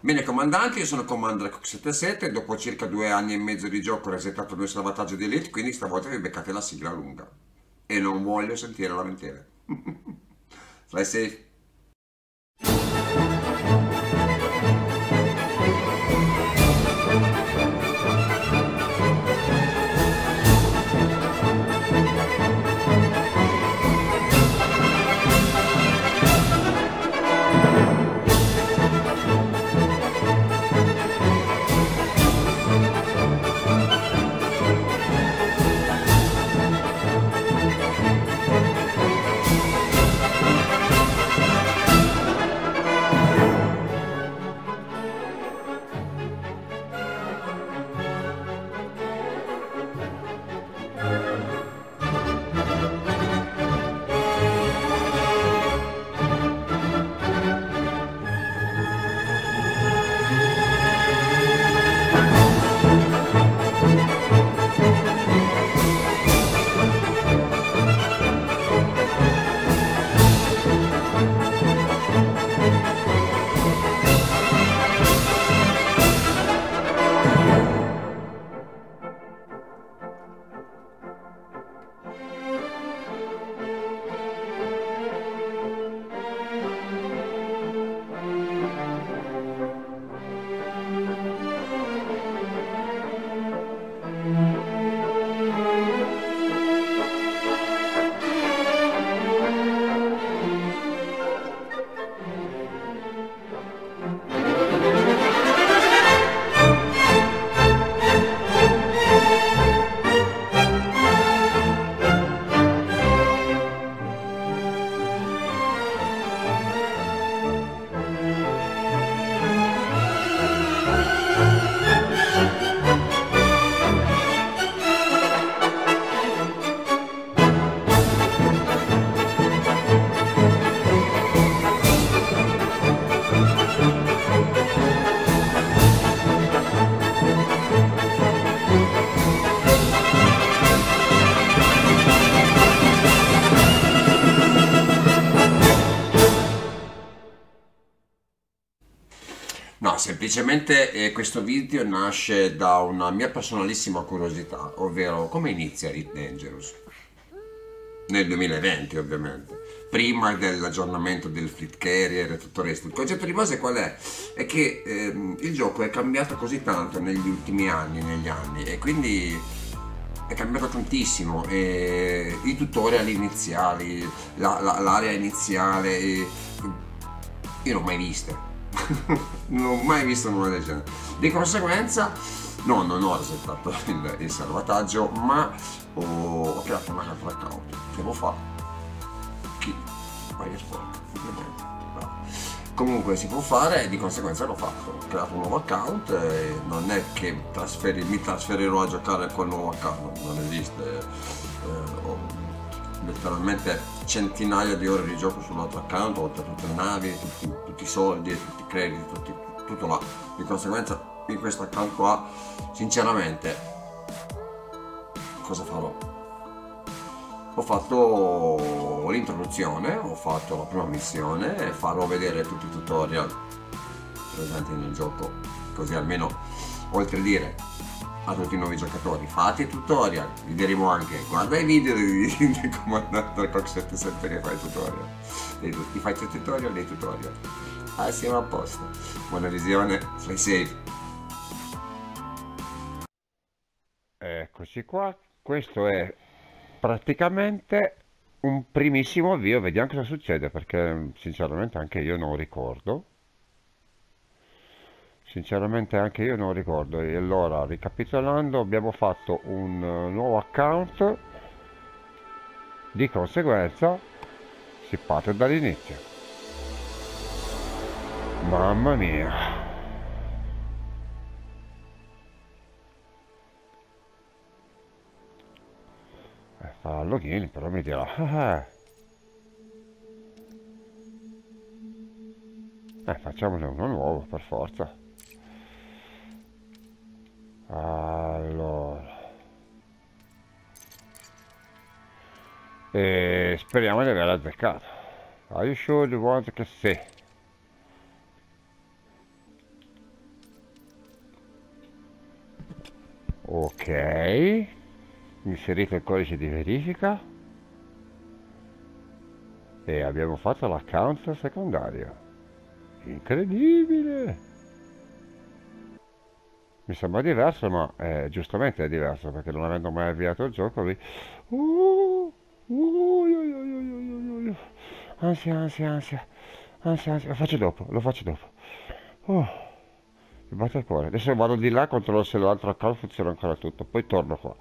Bene comandanti, io sono Commander Cook 77 dopo circa due anni e mezzo di gioco ho resettato il mio salvataggio di Elite, quindi stavolta vi beccate la sigla lunga. E non voglio sentire lamentele. Fly safe. Semplicemente eh, questo video nasce da una mia personalissima curiosità, ovvero come inizia Elite Dangerous? Nel 2020 ovviamente, prima dell'aggiornamento del Fleet Carrier e tutto il resto. Il concetto di base qual è? È che ehm, il gioco è cambiato così tanto negli ultimi anni, negli anni, e quindi è cambiato tantissimo. E I tutorial iniziali, la- la- l'area iniziale, e- io non ho mai viste non ho mai visto nulla del genere. Di conseguenza, no, non ho resettato il, il salvataggio, ma ho, ho creato una carta account. Che devo fare? Chi? Fire Sport, ovviamente. Bravo. Comunque si può fare e di conseguenza l'ho fatto. Ho creato un nuovo account e non è che trasferi- mi trasferirò a giocare col nuovo account, non esiste. Eh, ho letteralmente centinaia di ore di gioco sull'altro account, oltre a tutte le navi, tutti, tutti i soldi, tutti i crediti, tutti- tutto là. Di conseguenza in questo account qua, sinceramente, cosa farò? Ho fatto l'introduzione, ho fatto la prima missione farò vedere tutti i tutorial presenti nel gioco, così almeno oltre a dire a tutti i nuovi giocatori fate i tutorial, vi diremo anche guarda i video di, di comandante Cox 77 che fa i tutorial, ti fai i tutorial dei tutorial. Ah siamo a posto, buona visione, fly safe. Eccoci qua, questo è praticamente un primissimo avvio, vediamo cosa succede perché sinceramente anche io non ricordo. Sinceramente anche io non ricordo. E allora, ricapitolando, abbiamo fatto un eh, nuovo account, di conseguenza si parte dall'inizio. Mamma mia. Eh, Farà login, però mi dirà... "Ah, Eh, facciamone uno nuovo, per forza. E speriamo di averla azzeccato. Are you sure you want to say? Ok. Inserito il codice di verifica. E abbiamo fatto l'account secondario. Incredibile! mi sembra diverso ma eh, giustamente è diverso perché non avendo mai avviato il gioco lì uh, uh, ansia ansia ansia. Ansia ansia. Lo faccio dopo lo faccio dopo. Oh, mi batte il cuore. Adesso vado di là controllo se l'altro account funziona ancora tutto. Poi torno qua.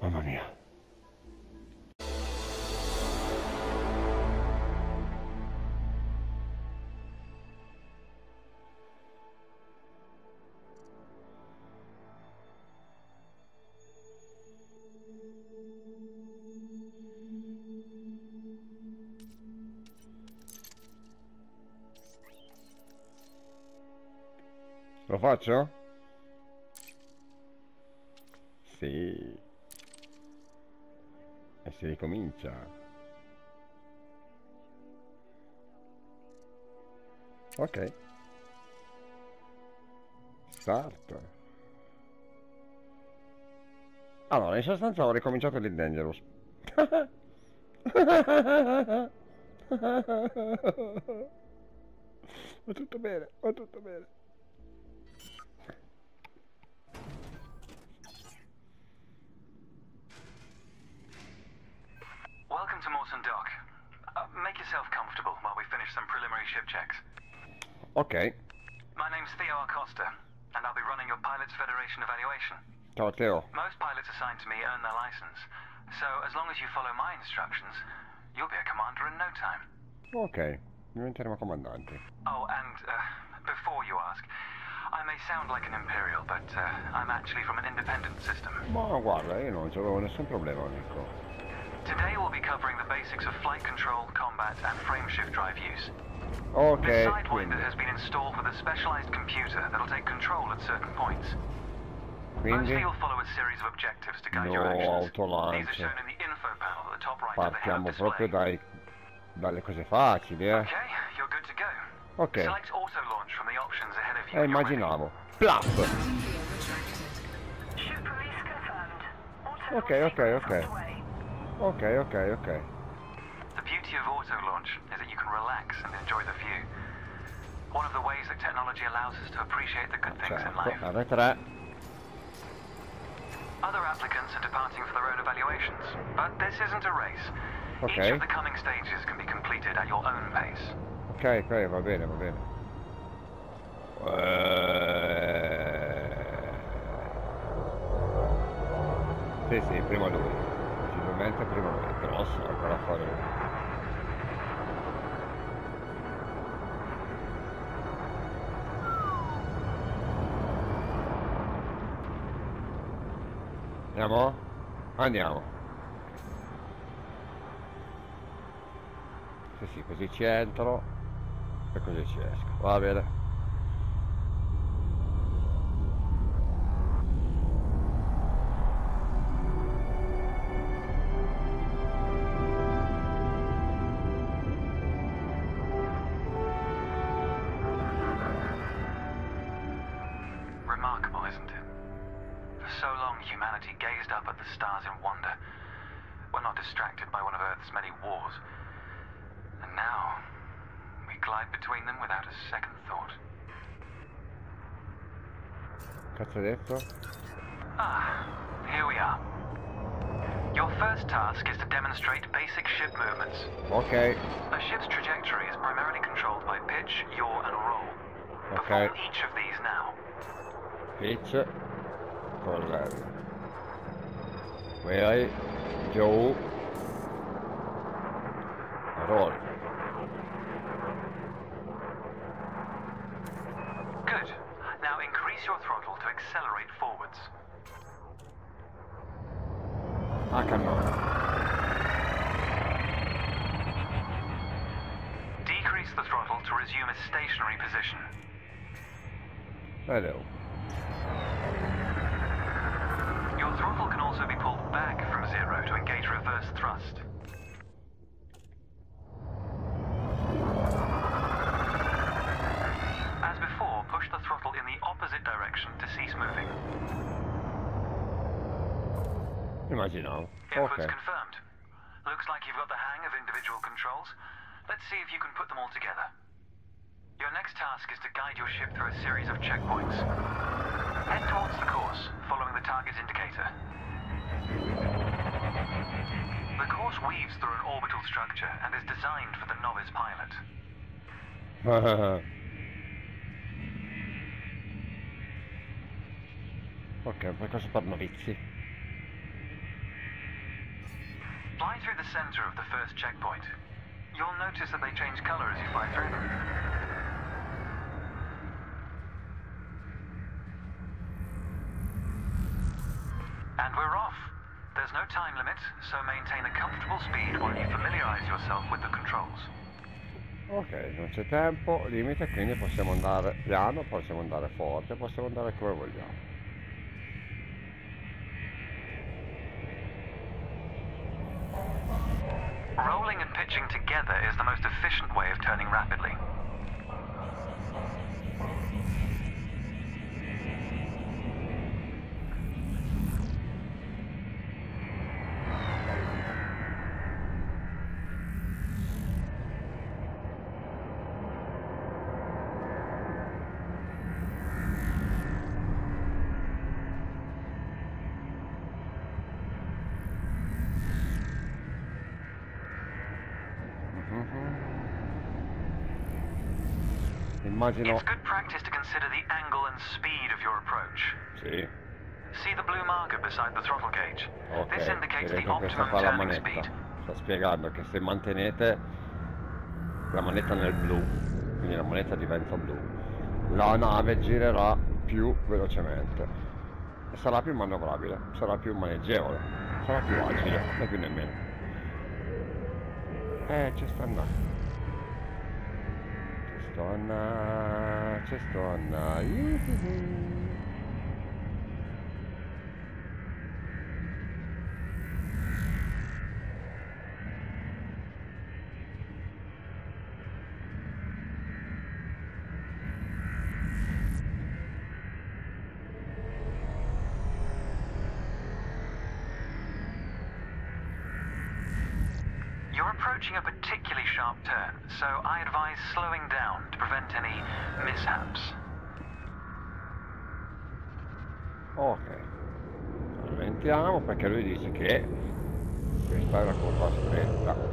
Mamma mia Lo faccio? Sì. E si ricomincia. Ok. Start. Allora, in sostanza ho ricominciato di Dangerous. va tutto bene, va tutto bene. Checks. Ok. My name's Theo Acosta, and I'll be running your Pilots Federation evaluation. Ciao Teo. Most pilots assigned to me earn their license, so as long as you follow my instructions, you'll be a commander in no time. Ok, diventeremo comandanti. Oh, and uh, before you ask, I may sound like an Imperial, but uh, I'm actually from an independent system. Ma guarda, io non avevo nessun problema, amico. Today we'll be covering the basics of flight control, combat, and frameshift drive use. Ok, This quindi, Sidewinder has been installed with a specialized computer that'll take control at certain points. quindi Mostly you'll follow a series of objectives to guide No your actions. autolance. These are shown in the info panel at the top right of the partiamo proprio dai, dalle cose facili, eh. Okay, you're good to go. Ok, Select auto launch from the options ahead of you. eh, when you're ready. immaginavo. Plap! Ship release confirmed. Auto Ok, ok, ok. Ok, ok, ok. The beauty of auto launch is that you can relax and enjoy the view. One of the ways that technology allows us to appreciate the good things in life. R3. Other applicants are departing for their own evaluations, but this isn't a race. Okay. Each of the coming stages can be completed at your own pace. Ok, ok, va bene, va bene. Eh... Sì, sì, prima lui. Decisamente prima lui. Grosso, ancora a Andiamo? Andiamo. Sì, sì, così ci entro e così ci esco. Va bene. Roll. Good. Now increase your throttle to accelerate forwards. A cannone. Decrease the throttle to resume a stationary position. Hello. Your throttle can also be pulled back from zero to engage reverse thrust. As before, push the throttle in the opposite direction to cease moving. Immaginavo. Input's Ok. confirmed. Looks like you've got the hang of individual controls. Let's see if you can put them all together. Your next task is to guide your ship through a series of checkpoints. Head towards the course, following the target indicator. The course weaves through an orbital structure and is designed for the novice pilot. ok, un qualcosa per novizi. Fly through the center of the first checkpoint. You'll notice that they change color as you fly through them. And we're off. There's no time limit, so maintain a comfortable speed while you familiarize yourself with the controls. Ok, non c'è tempo, limite, quindi possiamo andare piano, possiamo andare forte, possiamo andare come vogliamo. Together is the most efficient way of turning rapidly. Immagino... It's good practice to consider the angle and speed of your approach. Sì, See the blue marker beside the throttle gauge. ok. This indicates the optimum qua la manetta. speed. Sto spiegando che se mantenete la manetta nel blu, quindi la manetta diventa blu, la nave girerà più velocemente e sarà più manovrabile, sarà più maneggevole, sarà più agile, né più nemmeno. Eh, ci sto andando. Ci sto andando, ci sto andando. Yuhuhu. You're approaching a particularly sharp turn, so I advise slowing down to prevent any mishaps. Ok. Rallentiamo perché lui dice che questa è una curva stretta.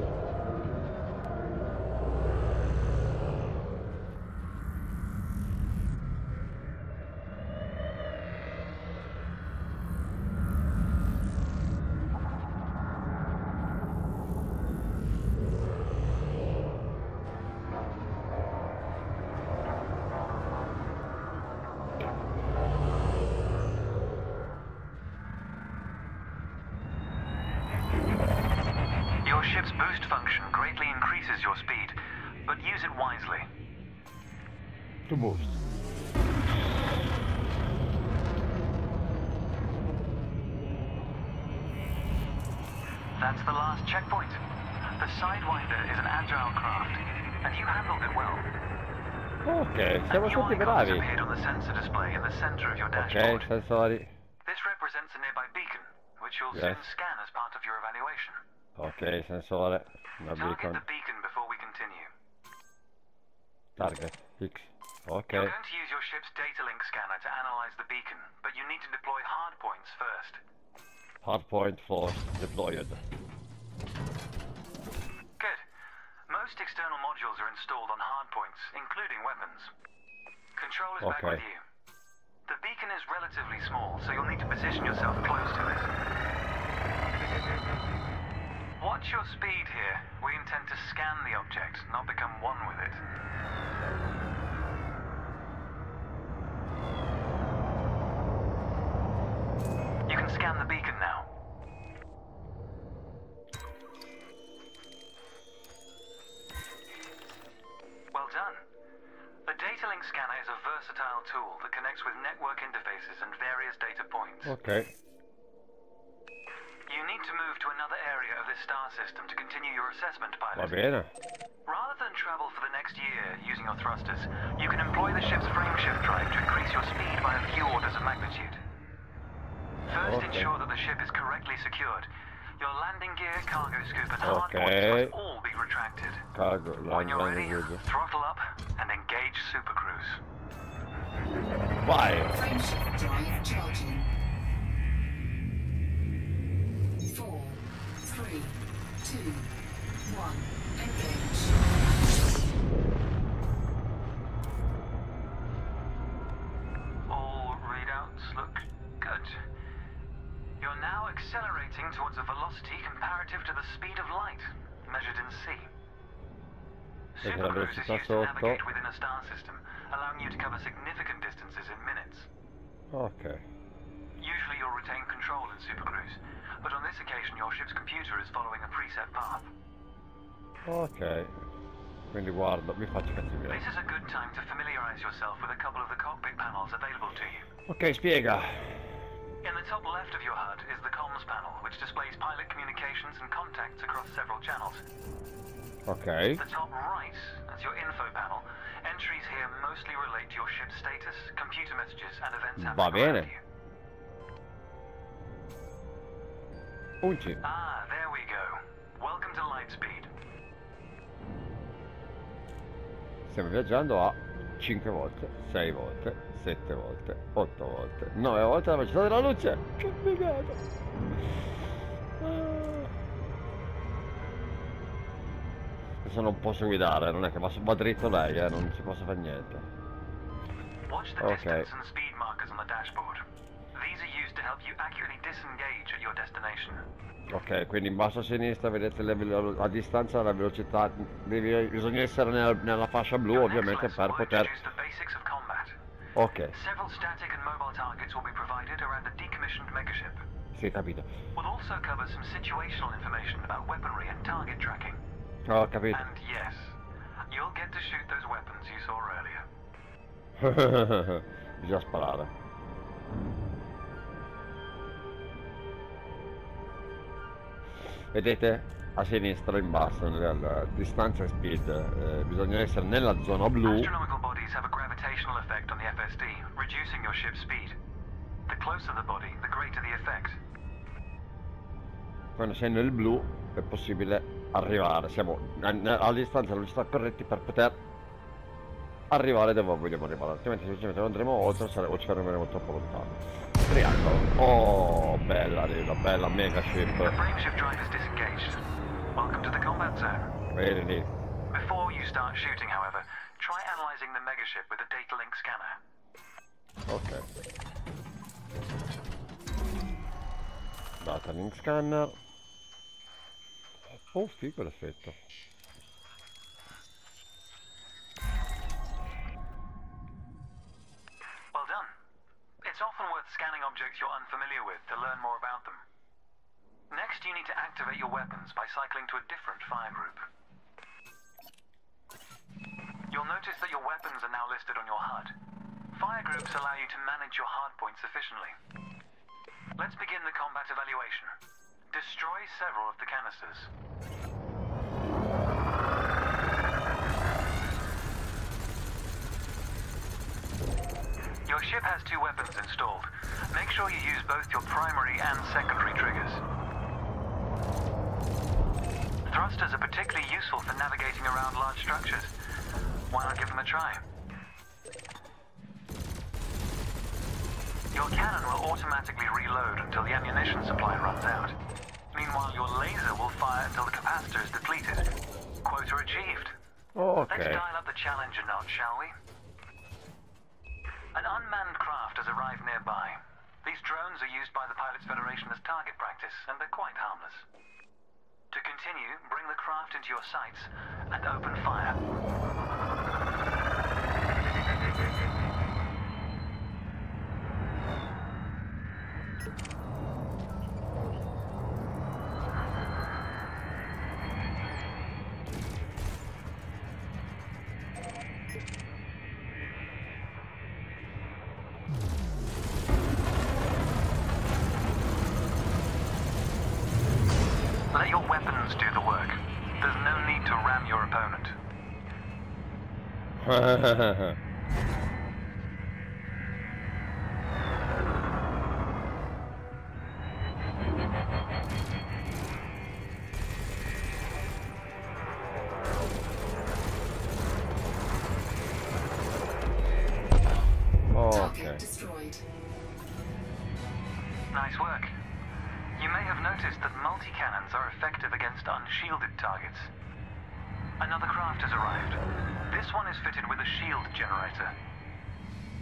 Sensor display in the center of your dashboard. Ok, dashboard. sensori. This represents a nearby beacon, which you'll Yes. soon scan as part of your evaluation. Ok, sensore. Una Target beacon. the beacon before we continue. Target. X. Ok. You're going to use your ship's data link scanner to analyze the beacon, but you need to deploy hardpoints first. Hardpoint force deployed. Good. Most external modules are installed on hardpoints, including weapons. Control is back with you. The beacon is relatively small, so you'll need to position yourself close to it. Watch your speed here. We intend to scan the object, not become one with it. You can scan the tool that connects with network interfaces and various data points. Ok. You need to move to another area of this star system to continue your assessment Va pilot. bene. Rather than travel for the next year using your thrusters, you can employ the ship's frameshift drive to increase your speed by a few orders of magnitude. First, Okay. ensure that the ship is correctly secured. Your landing gear, cargo scoop, and Okay. must all be retracted. Cargo, When you're ready, good. throttle up and engage Super Cruise. Vai! Drive charging. Four, three, two, one. Engage. All readouts look good. You're now accelerating towards a velocity comparative to the speed of light, measured in C. Super Cruise is used to navigate within a star system, allowing you to cover significant distances in minutes. Ok. Usually you'll retain control in Super Cruise, but on this occasion your ship's computer is following a preset path. Ok. Quindi guardo, mi faccio miei. This is a good time to familiarize yourself with a couple of the cockpit panels available to you. Ok, spiega. In the top left of your HUD is the comms panel, which displays pilot communications and contacts across several channels. Ok. The top right is your info panel. Entries here mostly relate to your ship's status, computer messages, and events Va bene. Unci. Ah, there we go. Welcome to Lightspeed. Stiamo viaggiando a 5 volte, 6 volte, 7 volte, 8 volte, 9 volte la velocità della luce. Che figata. Ah. Adesso non posso guidare, non è che va, va dritto lei, eh, non si possa fare niente. Watch the Okay. distance and speed markers on the dashboard. These are used to help you accurately disengage at your destination. Ok, quindi in basso a sinistra vedete le a distanza la velocità, devi- bisogna essere nel- nella fascia blu Your ovviamente per poter... Ok, Several static and mobile targets will be provided around a decommissioned megaship. sì, capito. We'll also cover some situational information about weaponry and target tracking. Ho capito. And yes, you'll get to shoot those weapons you saw earlier. Bisogna sparare. Vedete a sinistra in basso, nella distanza e speed, eh, bisogna essere nella zona blu. Astronomical bodies have a gravitational effect on the FSD, reducing your ship's speed. The closer the body, the greater the effect. Quando sei nel blu è possibile arrivare, siamo a, a distanza e velocità corretti per poter arrivare dove vogliamo arrivare, altrimenti semplicemente non andremo oltre o ci fermeremo troppo lontano. Triangolo. Oh, bella Rila, bella mega The ship. frameshift drive is disengaged. Welcome to the combat zone. Vedi. Before you start shooting, however, try analyzing the megaship with a data link scanner. Ok. Data link scanner. Oh, figo l'effetto. Well done. It's often worth scanning objects you're unfamiliar with to learn more about them. Next, you need to activate your weapons by cycling to a different fire group. You'll notice that your weapons are now listed on your HUD. Fire groups allow you to manage your hardpoints efficiently. Let's begin the combat evaluation. Destroy several of the canisters. Your ship has two weapons installed. Make sure you use both your primary and secondary triggers. Thrusters are particularly useful for navigating around large structures. Why not give them a try? Your cannon will automatically reload until the ammunition supply runs out. Meanwhile, your laser will fire until the capacitor is depleted. Quota achieved. Let's dial up the challenge a notch, shall we? An unmanned craft has arrived nearby. These drones are used by the Pilots Federation as target practice, and they're quite harmless. To continue, bring the craft into your sights and open fire. Oh, okay. Destroyed. Nice work. You may have noticed that multi-cannons are effective against unshielded targets. Another craft has arrived. This one is fitted with a shield generator.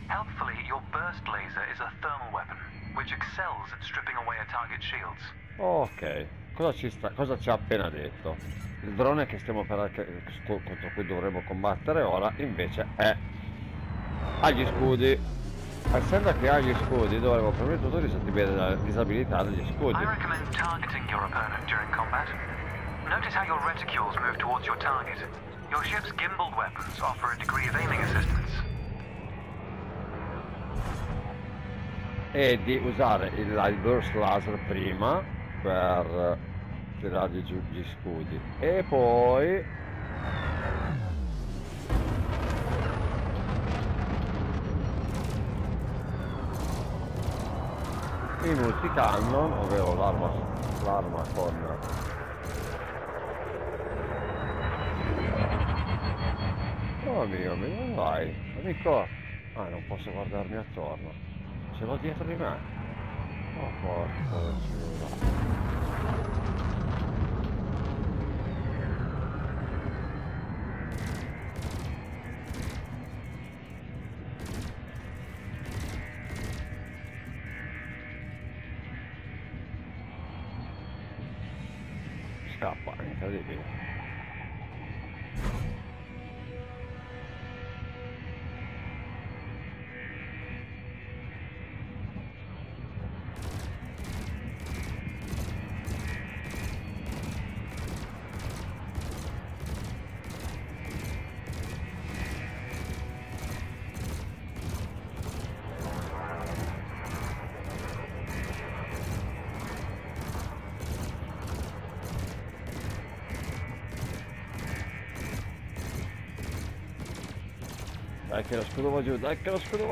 Helpfully, your burst laser is a thermal weapon, which excels at stripping away a target's shields. Ok, cosa ci, sta, cosa ci ha appena detto? Il drone che stiamo per, contro cui dovremo combattere ora invece è agli scudi. Essendo che ha gli scudi dovremo prima di tutto disabilità degli scudi. I recommend targeting your opponent during combat. Notice how your reticules move towards your target. Your ship's gimbaled weapons offer a degree of aiming assistance. E di usare il, burst laser prima per tirargli giù gli scudi. E poi il multicannon, ovvero l'arma con Oh mio, mio, vai, amico. Ah, non posso guardarmi attorno. Ce l'ho dietro di me. Oh, porco giuro. Scappa, incredibile. Dai che lo scudo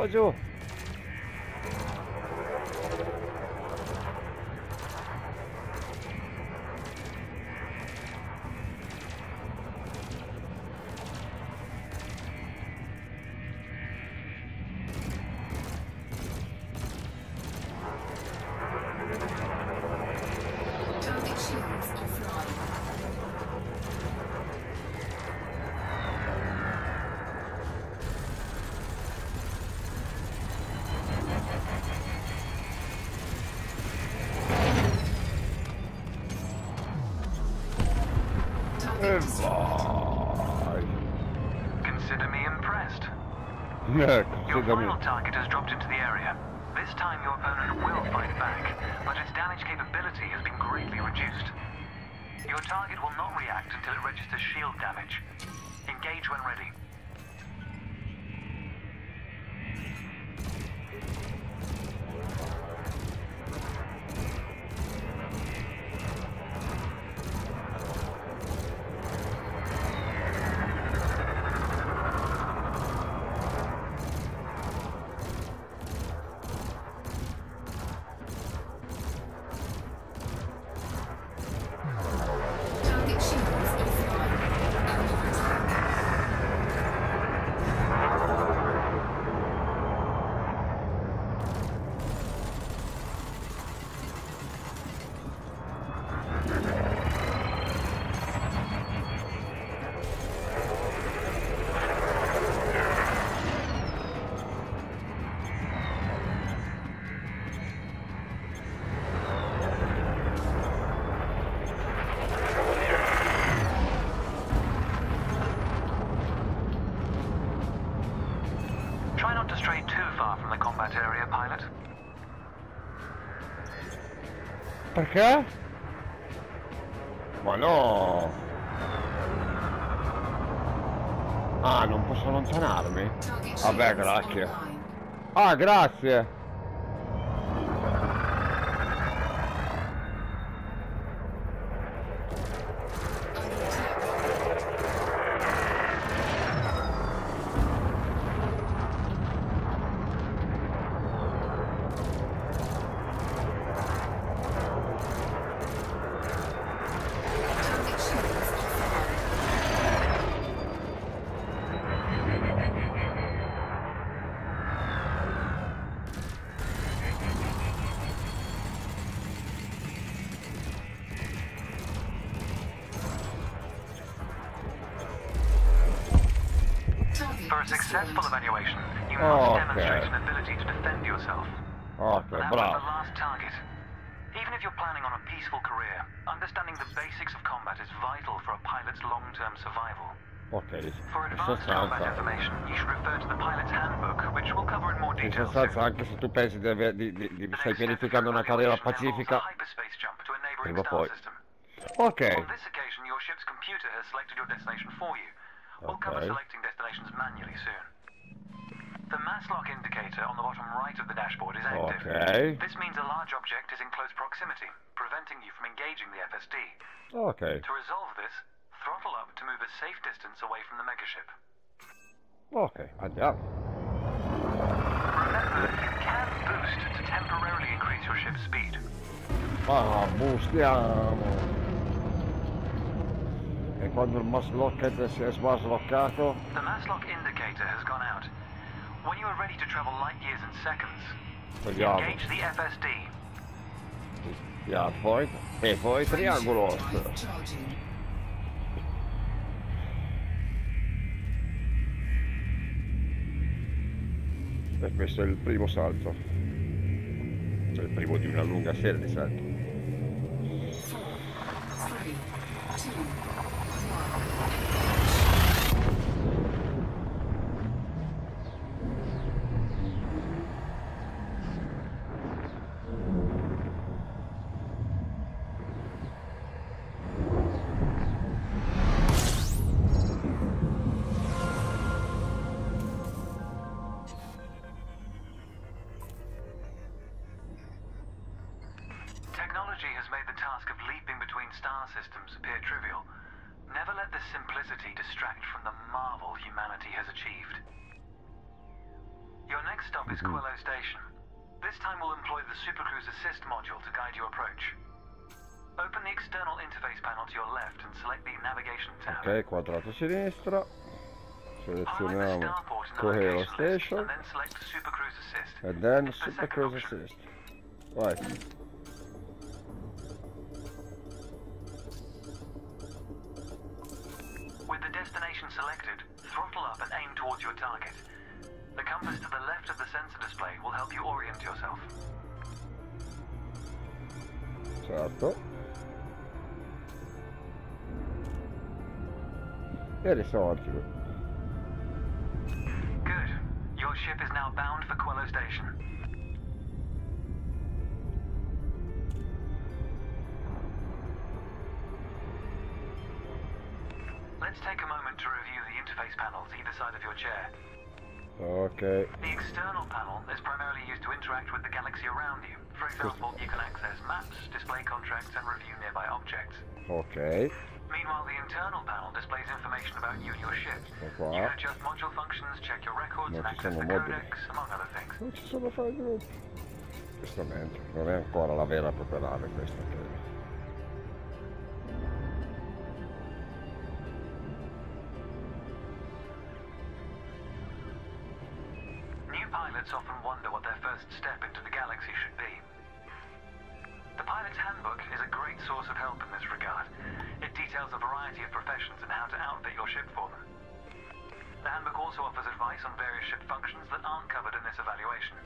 Perché? Ma no! Ah, non posso allontanarmi? Vabbè, grazie. Ah, grazie! For a successful evaluation, you must okay. demonstrate an ability to defend yourself. Ok, That was the last target. Even if you're planning on a peaceful career, understanding the basics of combat is vital for a pilot's long-term survival. Ok, For in advanced combat sostanza, information, you should refer to the pilot's handbook, which we'll cover in more in detail sostanza soon. anche se tu pensi di, aver- di- di- di- stai pianificando una carriera pacifica, a hyperspace jump to a neighboring prima poi. Ok, On this occasion, your ship's computer has selected your destination for you. We'll cover selecting destinations manually soon. The mass lock indicator on the bottom right of the dashboard is active. Okay. This means a large object is in close proximity, preventing you from engaging the FSD. ok, To resolve this, throttle up to move a safe distance away from the megaship. ok, andiamo. Remember, you can boost to temporarily increase your ship's speed. Ah, boostiamo. E quando il mass locket si è smasloccato, The mass lock indicator has gone out. When you are ready to travel light years in seconds, vediamo. engage the FSD. Yeah, poi, e poi triangolo. E questo è il primo salto. Cioè il primo di una lunga serie di salti. Four, three, two, sinistra. Selezioniamo list Station. E then Super Cruise. Assist. Vai. E risorgi. Good. Your ship is now bound for Quello Station. Let's take a moment to review the interface panels either side of your chair. Ok. The external panel is primarily used to interact with the galaxy around you. For example, you can access maps, display contracts, and review nearby objects. Ok. Meanwhile, the internal panel displays information about you and your ship. You can adjust module functions, check your records, and access the codex, among other things. Non ci sono file. Giustamente, non è ancora la vera e propria nave questa che... New pilots often wonder what their first step advice on various ship functions that aren't covered in this evaluation.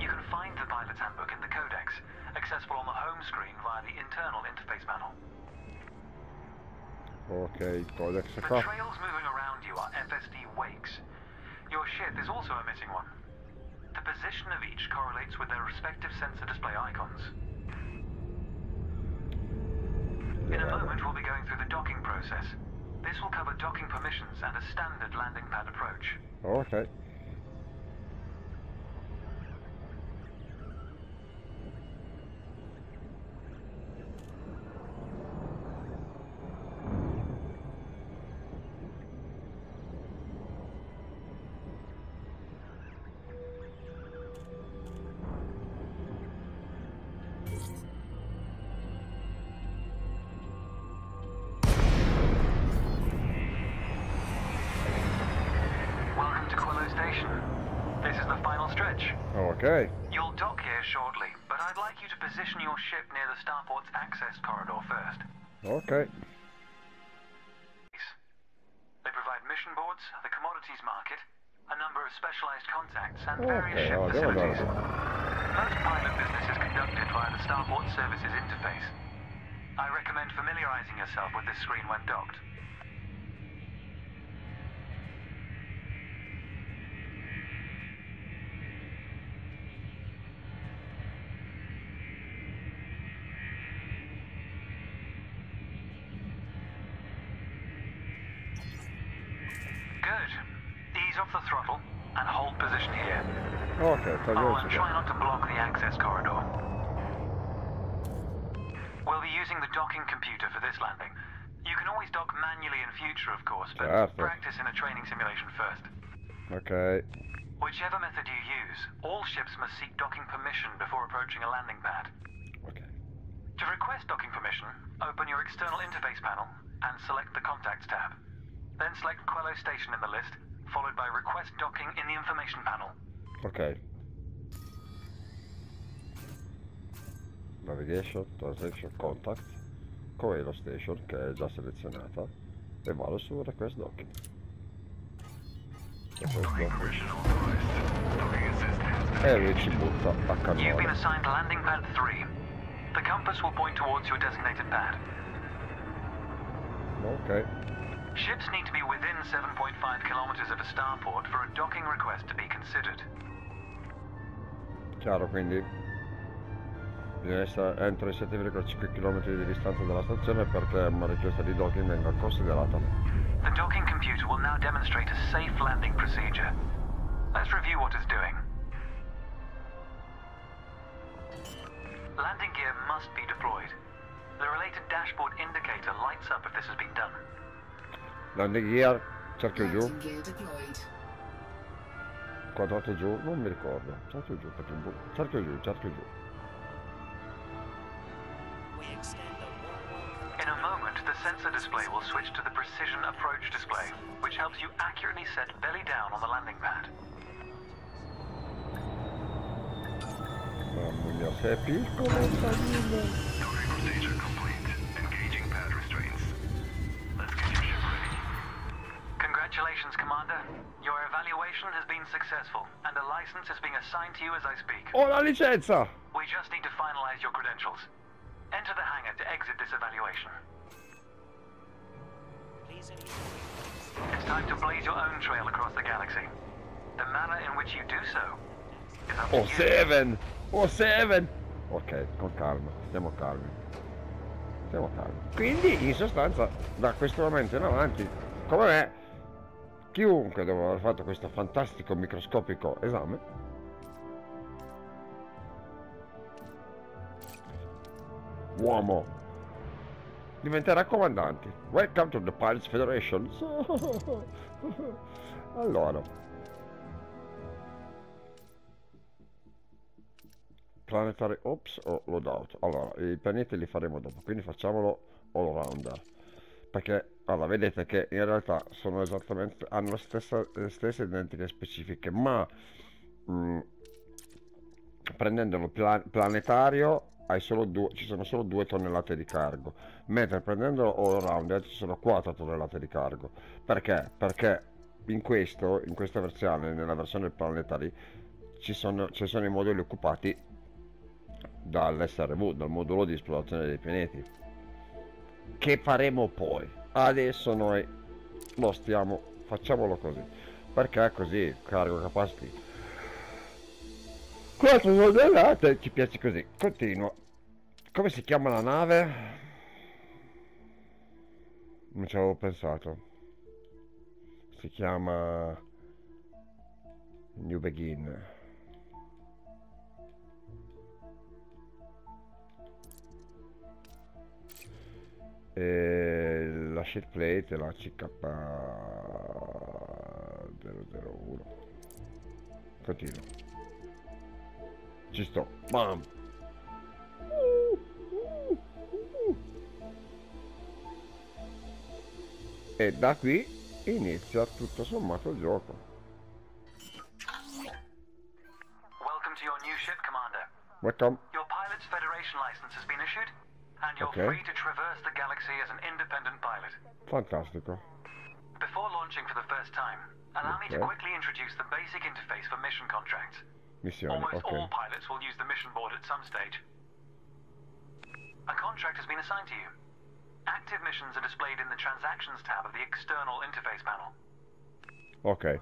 You can find the pilot's handbook in the codex, accessible on the home screen via the internal interface panel. Ok, il codex The trails moving around you are FSD wakes. Your ship is also emitting one. The position of each correlates with their respective sensor display icons. In a moment, we'll be going through the docking process. This will cover docking permissions and a standard landing pad approach. Oh, ok. Ok, Oh, togliamoci and try not to block the access corridor. We'll be using the docking computer for this landing. You can always dock manually in future, of course, but Certo. practice in a training simulation first. Ok. Whichever method you use, all ships must seek docking permission before approaching a landing pad. Ok. To request docking permission, open your external interface panel and select the Contacts tab. Then select Quello Station in the list, followed by Request Docking in the Information panel. Ok. Navigation, transaction, contact. Coelho station che è già selezionata. E vado su request docking. Request docking. E lui ci butta a You've been cannone. assigned landing pad 3. The compass will point towards your designated pad. Ok. Ships need to be within 7.5 kilometers of a starport for a docking request to be considered. Chiaro, quindi essere entro i 7,5 km di distanza dalla stazione perché una richiesta di docking venga considerata. The docking computer will now demonstrate a safe landing procedure. Let's review what it's doing. Landing gear must be deployed. The related dashboard indicator lights up if this has been done. Landing gear, cerchio giù, quadrato giù, non mi ricordo. Cerchio giù, perché bu- cerchio giù, cerchio giù. In a moment, the sensor display will switch to the precision approach display, which helps you accurately set belly down on the landing pad. Mamma mia, sei piccolo, Salino. Docking procedure complete. Engaging pad restraints. Let's get your ship ready. Congratulations, Commander. Your evaluation has been successful, and a license is being assigned to you as I speak. Ho la licenza! We just need to finalize your credentials. Enter the hangar to exit this evaluation. It's time to blaze your own trail across the galaxy. The manner in which you do so is up to Oh, you. seven! Oh, seven! Ok, con calma, stiamo calmi. Stiamo calmi. Quindi, in sostanza, da questo momento in avanti, come me, chiunque dopo aver fatto questo fantastico microscopico esame, uomo, diventerà comandante. Welcome to the Pilots Federation. allora, Planetary Ops o Loadout? Allora, i pianeti li faremo dopo, quindi facciamolo all rounder. Perché, allora, vedete che in realtà sono esattamente, hanno stessa, le stesse identiche specifiche, ma mh, prendendolo pla- planetario due, ci sono solo 2 tonnellate di cargo, mentre prendendolo all rounder ci sono 4 tonnellate di cargo. Perché? Perché in questo, in questa versione, nella versione planetary, ci sono, ci sono i moduli occupati dall'SRV, dal modulo di esplorazione dei pianeti. Che faremo poi? Adesso noi lo stiamo, facciamolo così. Perché così, cargo capacity. 4 tonnellate, ci piace così. Continuo. Come si chiama la nave? Non ci avevo pensato. Si chiama New Begin. E la sheet plate la CK001 continuo ci sto bam e da qui inizia tutto sommato il gioco Welcome to your new ship, Commander. welcome Your Pilot's Federation license has been issued, and you're Okay. free to traverse the galaxy as an independent pilot. fantastico Before launching for the first time, allow me to Okay. quickly introduce the basic interface for mission contracts. Missioni, Almost all pilots will use the mission board at some stage. A contract has been assigned to you. Active missions are displayed in the Transactions tab of the external interface panel. Ok,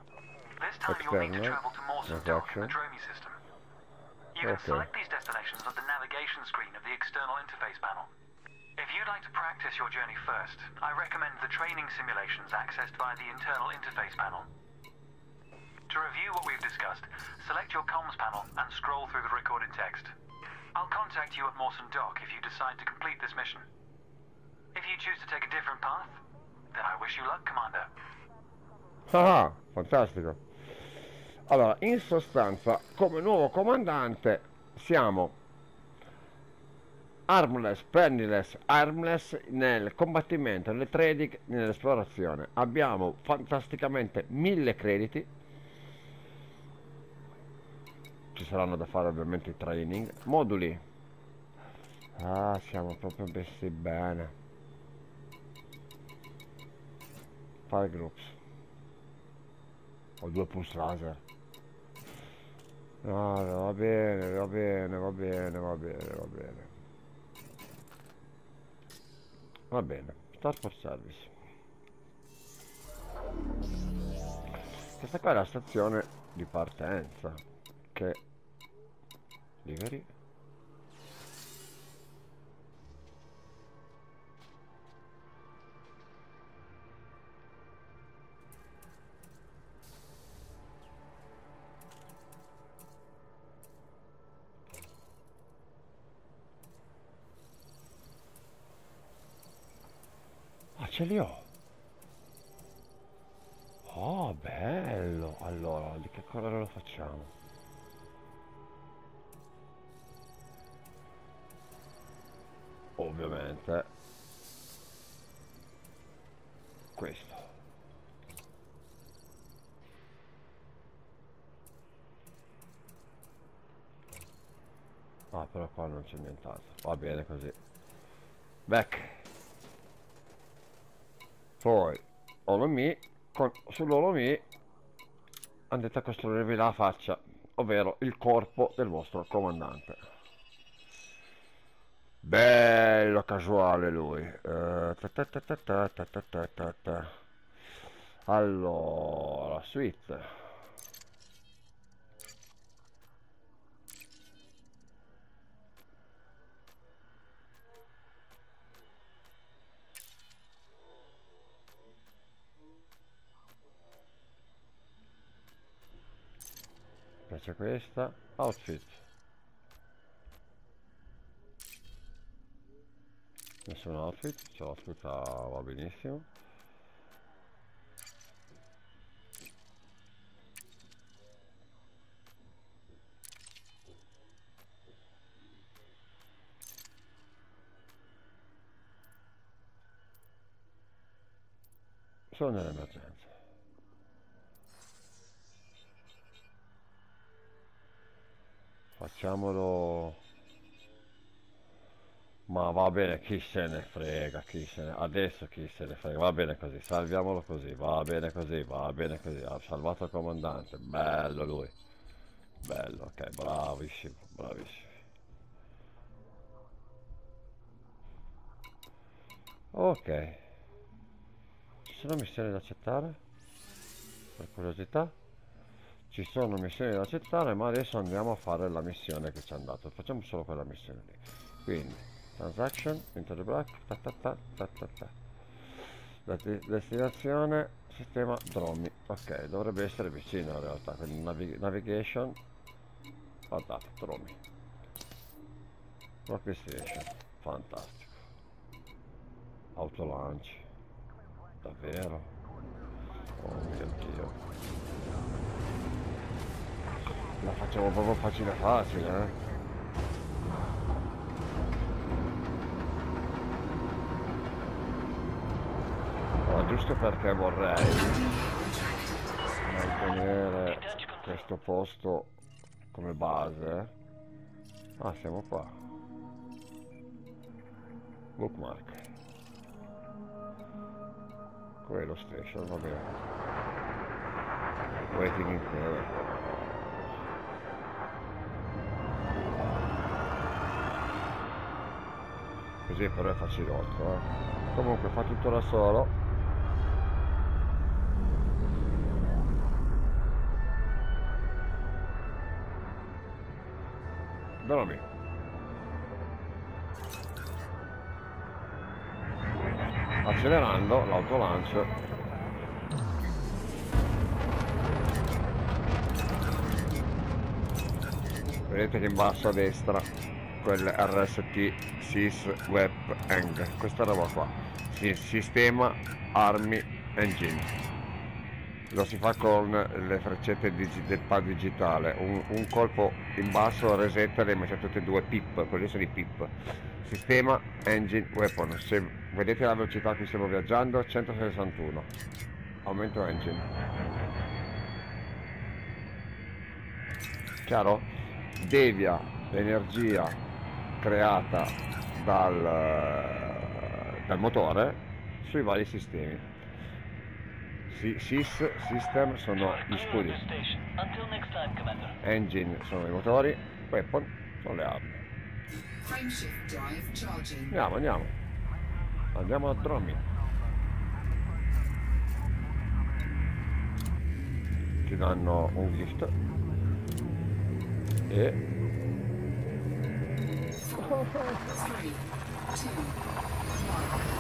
This time you'll need to travel to Mawson Dock in the. Dromi system. You can Okay. select these destinations at the navigation screen of the external interface panel. If you'd like to practice your journey first, I recommend the training simulations accessed via the internal interface panel. To review what we've discussed, select your comms panel and scroll through the recorded text. I'll contact you at Mawson Dock if you decide to complete this mission. If you choose to take a different path, then I wish you luck, Commander. Ah, fantastico. Allora, in sostanza, come nuovo comandante siamo armless, penniless, armless nel combattimento, nel trading, nell'esplorazione. Abbiamo fantasticamente mille crediti. Ci saranno da fare ovviamente i training. Moduli. Ah, siamo proprio messi bene. Fire groups. Ho due pulse laser. No, va bene, va bene, va bene, va bene, va bene. Va bene, for service. Questa qua è la stazione di partenza. Che... Livery? Ah, ce li ho. Oh, bello. Allora, di che colore lo facciamo? Ovviamente. Questo. Ah, però qua non c'è nient'altro. Va bene così. Back. Poi Olomi, con, sull'Olomi andate a costruirvi la faccia, ovvero il corpo del vostro comandante. Bello casuale lui. Uh, ta allora, suite. Questa. Outfit. Nessun outfit, c'è l'outfit ah, va benissimo. Sono nell'emergenza. Facciamolo... Ma va bene, chi se ne frega, chi se ne... Adesso chi se ne frega, va bene così, salviamolo così, va bene così, va bene così. Ha salvato il comandante, bello lui. Bello, ok, bravissimo, bravissimo. Ok. Ci sono missioni da accettare? Per curiosità? Ci sono missioni da accettare, ma adesso andiamo a fare la missione che ci hanno dato. Facciamo solo quella missione lì. Quindi, transaction, into the black, ta ta ta ta ta ta. Destinazione, sistema Dromi. Ok, dovrebbe essere vicino in realtà. Quindi navi- navigation, ha dato Dromi. Rock Station, fantastico. Autolaunch, davvero? Oh mio dio. La facciamo proprio facile facile, eh? Allora, giusto perché vorrei mantenere questo posto come base. Ah, siamo qua. Bookmark. Quello station, va bene. Waiting in queue. Così però è facilotto, eh. Comunque fa tutto da solo. Dormi. Accelerando l'autolancio. Vedete che in basso a destra quel RST SIS Web Eng, questa roba qua. Si- sistema Army Engine lo si fa con le freccette del pad digitale. Un, un colpo in basso resetta le mettete tutte e due pip quelli sono i pip. Sistema engine weapon. Se vedete la velocità a cui stiamo viaggiando 161 aumento engine. Chiaro? Devia l'energia creata dal, dal motore sui vari sistemi. Si- SIS system sono gli scudi Station. Until next time, Commander. engine sono i motori weapon sono le armi Frameshift drive charging. andiamo andiamo andiamo a Dromi ti danno un gift e Three, two,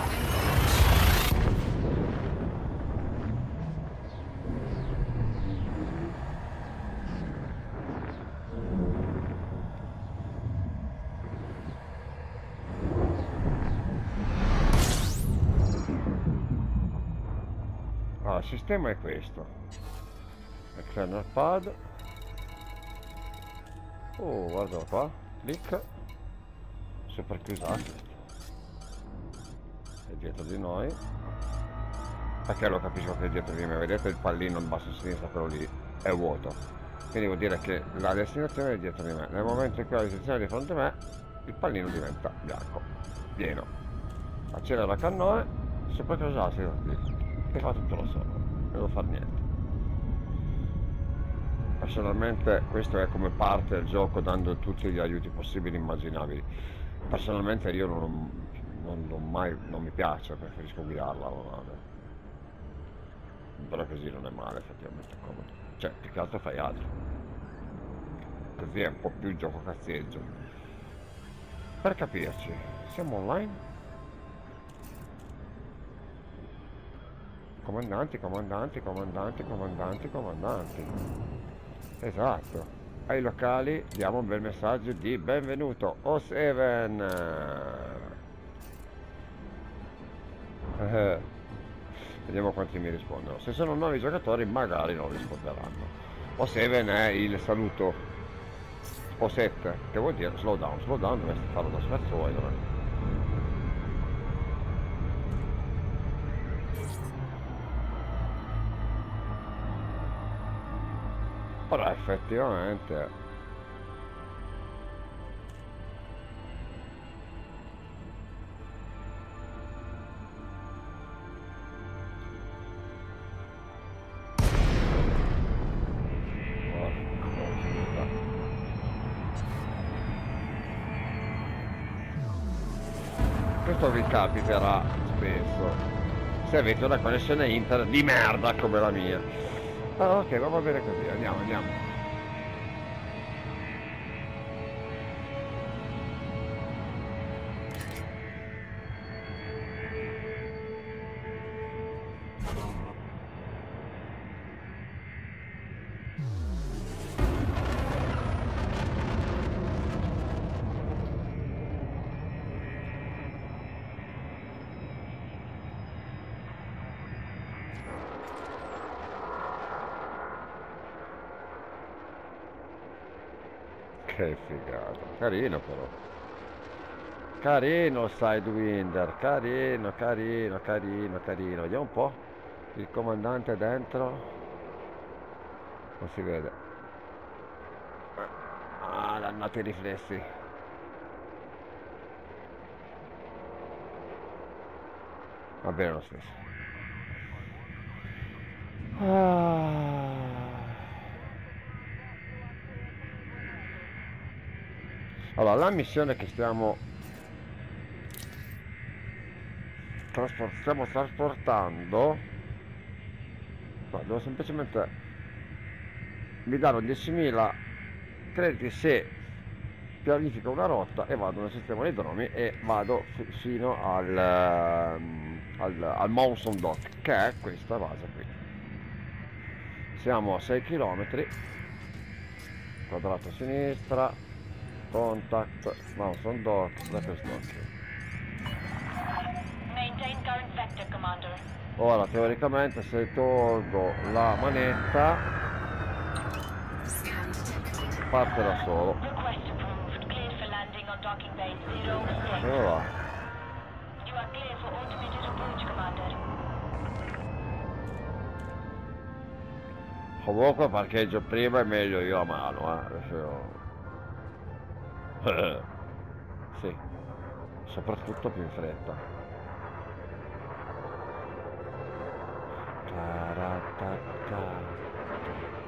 sistema è questo. External pad. Oh guarda qua clic. Super chiusato è dietro di noi. Perché lo capisco che è dietro di me? Vedete il pallino in basso a sinistra quello lì è vuoto. Quindi vuol dire che la destinazione è dietro di me. Nel momento in cui la destinazione è di fronte a me il pallino diventa bianco pieno. Accelera cannone super chiusato e fa tutto da solo devo fare niente. Personalmente questo è come parte del gioco dando tutti gli aiuti possibili e immaginabili. Personalmente io non, non, non mai non mi piace preferisco guidarla la nave però così non è male effettivamente comodo. Cioè più che altro fai altro. Così è un po' più gioco cazzeggio. Per capirci siamo online comandanti comandanti comandanti comandanti comandanti Esatto. Ai locali diamo un bel messaggio di benvenuto. O7. Eh, Vediamo quanti mi rispondono. Se sono nuovi giocatori magari non risponderanno. O7 è il saluto. O7, che vuol dire slow down. Slow down dovresti farlo da scherzo vuoi, non Però effettivamente Questo vi capiterà spesso se avete una connessione internet di merda come la mia. Ah, ok, va bene così, andiamo, andiamo. Carino però. Carino Sidewinder, carino, carino, carino, carino. Vediamo un po'. Il comandante dentro. Non si vede. Ah, dannati i riflessi. Va bene lo stesso. Ah. Allora, la missione che stiamo traspor- stiamo trasportando no, devo semplicemente mi danno 10.000 crediti se pianifico una rotta e vado nel sistema dei droni e vado fi- fino al, ehm, al, al Monson Dock che è questa base qui. Siamo a 6 km quadrato a sinistra contact Monson Dock da questo Maintain current vector, Commander. ora teoricamente se tolgo la manetta parte da solo Request approved. Cleared for landing on docking bay 0 e 6. va You are clear for automated approach, Commander. Comunque parcheggio prima è meglio io a mano, eh. Sì. Soprattutto più in fretta.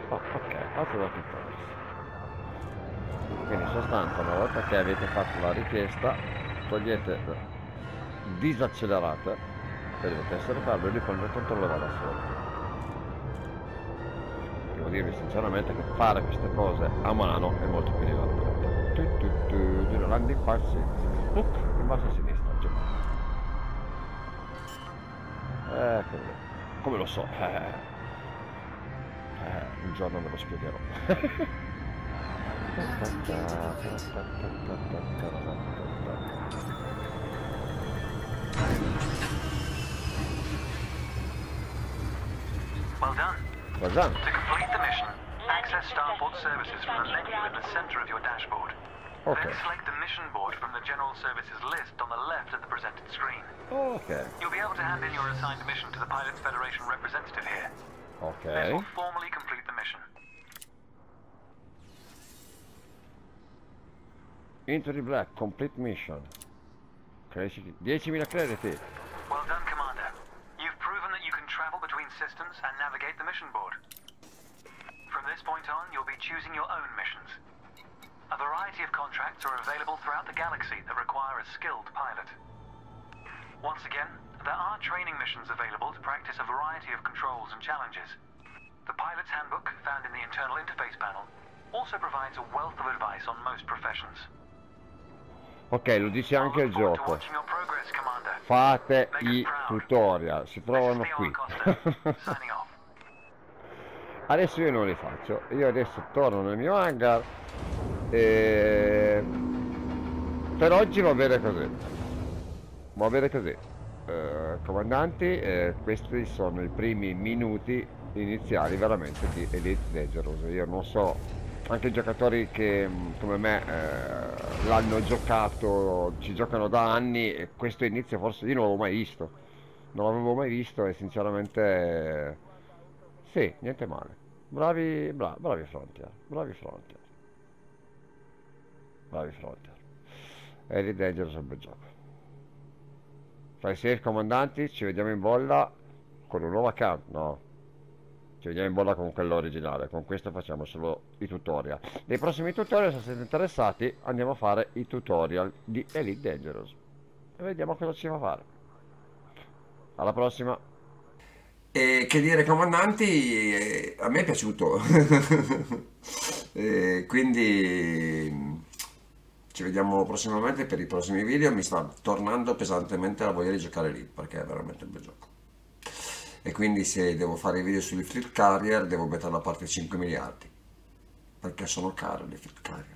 Oh, ok, fatto da tutorial. Quindi in sostanza una volta che avete fatto la richiesta, togliete, disaccelerate, e dovete essere fermi e lì poi il controllo va da solo devo dirvi sinceramente che fare queste cose a mano è molto più divertente. Tu, landing passi, in basso a sinistra, giù. Eh, come, lo so, eh, eh, un giorno ve lo spiegherò. Well done. Cosa? To complete the mission, access Starport services from the menu in the center of your dashboard. Ok, Then select the mission board from the General Services list on the left of the presented screen. ok, You'll be able to hand in your assigned mission to the Pilots Federation representative here. This ok. will formally complete the mission. Into the black, complete mission. Cresci- 10.000 crediti. Well done, Commander. You've proven that you can travel between systems and navigate the mission board. From this point on, you'll be choosing your own missions. A variety of contracts are available throughout the galaxy that require a skilled pilot. Once again, there are training missions available to practice a variety of controls and challenges. The pilot's handbook, found in the internal interface panel, also provides a wealth of advice on most professions. Ok, lo dice anche il I look forward to gioco. watching your progress, Commander. Fate i tutorial, si trovano qui. Costa, signing off. adesso io non li faccio, io adesso torno nel mio hangar e per oggi va bene così. Va bene così. Eh, comandanti, eh, questi sono i primi minuti iniziali veramente di Elite Dangerous. Io non so, anche i giocatori che mh, come me eh, l'hanno giocato, ci giocano da anni e questo inizio forse io non l'avevo mai visto. Non l'avevo mai visto e sinceramente sì, niente male. Bravi, bra- bravi Frontier, bravi Frontier. Dangerous è un bel gioco. Fai safe comandanti, ci vediamo in bolla con un nuovo account, no. Ci vediamo in bolla con quello originale, con questo facciamo solo i tutorial. Nei prossimi tutorial, se siete interessati, andiamo a fare i tutorial di Elite Dangerous. E vediamo cosa ci fa fare. Alla prossima! E che dire, comandanti, eh, a me è piaciuto. E quindi ci vediamo prossimamente per i prossimi video. Mi sta tornando pesantemente la voglia di giocare lì perché è veramente un bel gioco. E quindi se devo fare i video sugli Fleet Carrier devo mettere da parte 5 miliardi perché sono cari le Fleet Carrier.